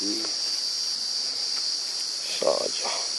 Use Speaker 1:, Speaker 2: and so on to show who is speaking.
Speaker 1: 嗯。啥家。伙